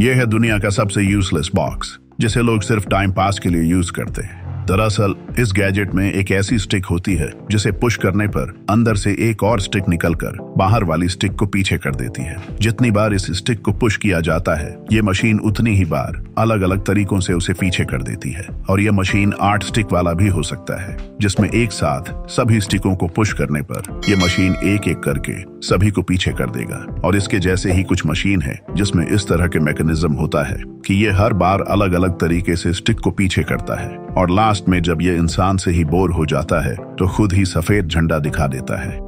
यह है दुनिया का सबसे यूजलेस बॉक्स जिसे लोग सिर्फ़ टाइम पास के लिए यूज़ करते हैं। दरअसल, इस गैजेट में एक ऐसी स्टिक होती है, जिसे पुश करने पर अंदर से एक और स्टिक निकलकर बाहर वाली स्टिक को पीछे कर देती है। जितनी बार इस स्टिक को पुश किया जाता है, ये मशीन उतनी ही बार अलग अलग तरीकों से उसे पीछे कर देती है। और यह मशीन आठ स्टिक वाला भी हो सकता है, जिसमें एक साथ सभी स्टिकों को पुश करने पर यह मशीन एक एक करके सभी को पीछे कर देगा। और इसके जैसे ही कुछ मशीन है, जिसमें इस तरह के मैकेनिज्म होता है कि ये हर बार अलग अलग तरीके से स्टिक को पीछे करता है। और लास्ट में जब ये इंसान से ही बोर हो जाता है तो खुद ही सफ़ेद झंडा दिखा देता है।